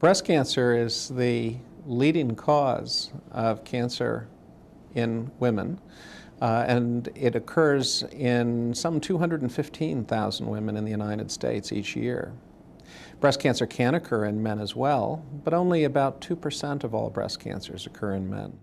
Breast cancer is the leading cause of cancer in women, uh, and it occurs in some 215,000 women in the United States each year. Breast cancer can occur in men as well, but only about 2% of all breast cancers occur in men.